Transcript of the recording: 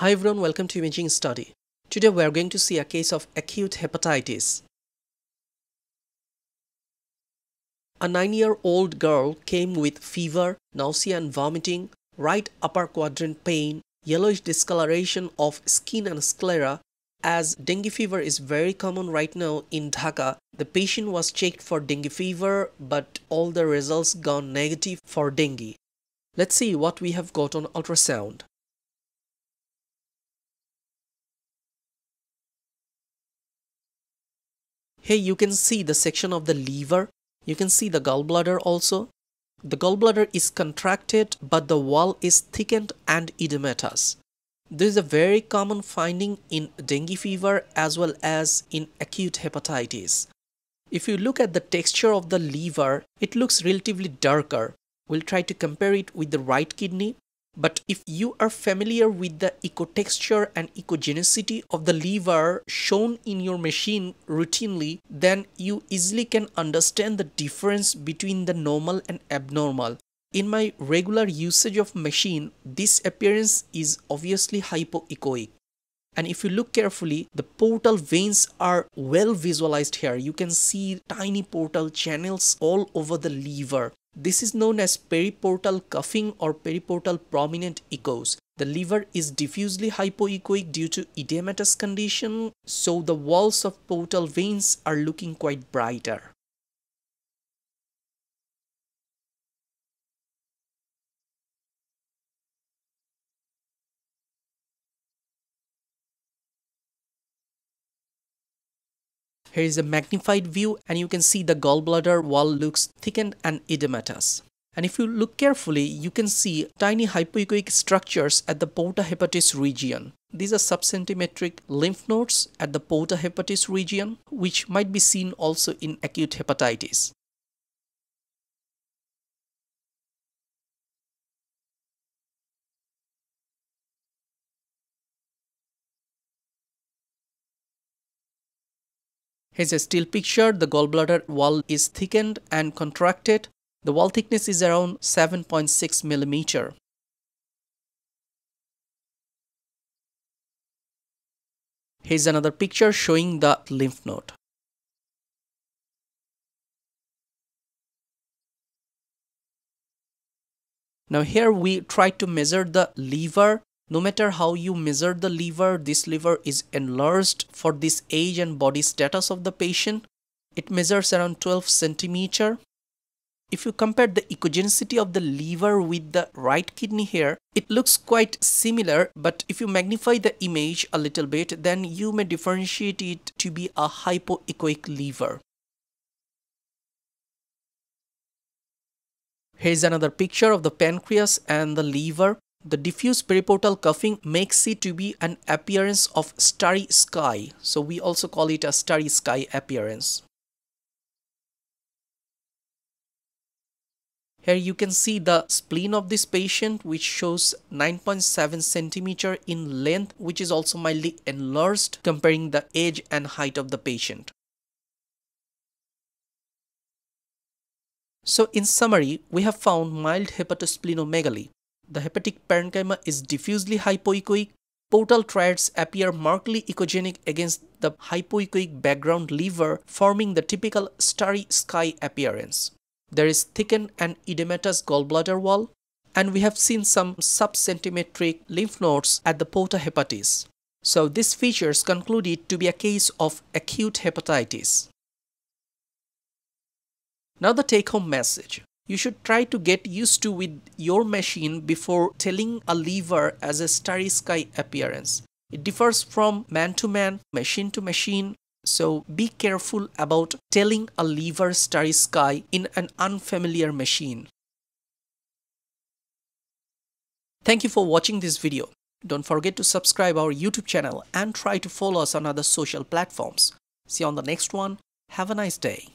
Hi everyone, welcome to Imaging Study. Today we are going to see a case of acute hepatitis. A 9-year-old girl came with fever, nausea and vomiting, right upper quadrant pain, yellowish discoloration of skin and sclera. As dengue fever is very common right now in Dhaka, the patient was checked for dengue fever but all the results gone negative for dengue. Let's see what we have got on ultrasound. Here you can see the section of the liver. You can see the gallbladder also. The gallbladder is contracted but the wall is thickened and edematous. This is a very common finding in dengue fever as well as in acute hepatitis. If you look at the texture of the liver, it looks relatively darker. We'll try to compare it with the right kidney. But if you are familiar with the echotexture and echogenicity of the liver shown in your machine routinely, then you easily can understand the difference between the normal and abnormal. In my regular usage of machine, this appearance is obviously hypoechoic. And if you look carefully, the portal veins are well visualized here. You can see tiny portal channels all over the liver. This is known as periportal cuffing or periportal prominent echoes. The liver is diffusely hypoechoic due to edematous condition, so the walls of portal veins are looking quite brighter. Here is a magnified view and you can see the gallbladder wall looks thickened and edematous. And if you look carefully, you can see tiny hypoechoic structures at the porta hepatis region. These are subcentimetric lymph nodes at the porta hepatis region, which might be seen also in acute hepatitis. Here's a still picture. The gallbladder wall is thickened and contracted. The wall thickness is around 7.6 millimeter. Here's another picture showing the lymph node. Now here we try to measure the liver no matter how you measure the liver, this liver is enlarged for this age and body status of the patient. It measures around 12 centimeter. If you compare the echogenicity of the liver with the right kidney here, it looks quite similar, but if you magnify the image a little bit, then you may differentiate it to be a hypoechoic liver. Here's another picture of the pancreas and the liver. The diffuse periportal cuffing makes it to be an appearance of starry sky. So we also call it a starry sky appearance. Here you can see the spleen of this patient which shows 9.7 centimeter in length which is also mildly enlarged comparing the age and height of the patient. So in summary, we have found mild hepatosplenomegaly the hepatic parenchyma is diffusely hypoechoic. Portal triads appear markedly echogenic against the hypoechoic background liver, forming the typical starry sky appearance. There is thickened and edematous gallbladder wall, and we have seen some subcentimetric lymph nodes at the porta hepatis. So these features concluded to be a case of acute hepatitis. Now the take-home message you should try to get used to with your machine before telling a lever as a starry sky appearance. It differs from man to man, machine to machine, so be careful about telling a lever starry sky in an unfamiliar machine. Thank you for watching this video. Don't forget to subscribe our YouTube channel and try to follow us on other social platforms. See you on the next one. Have a nice day.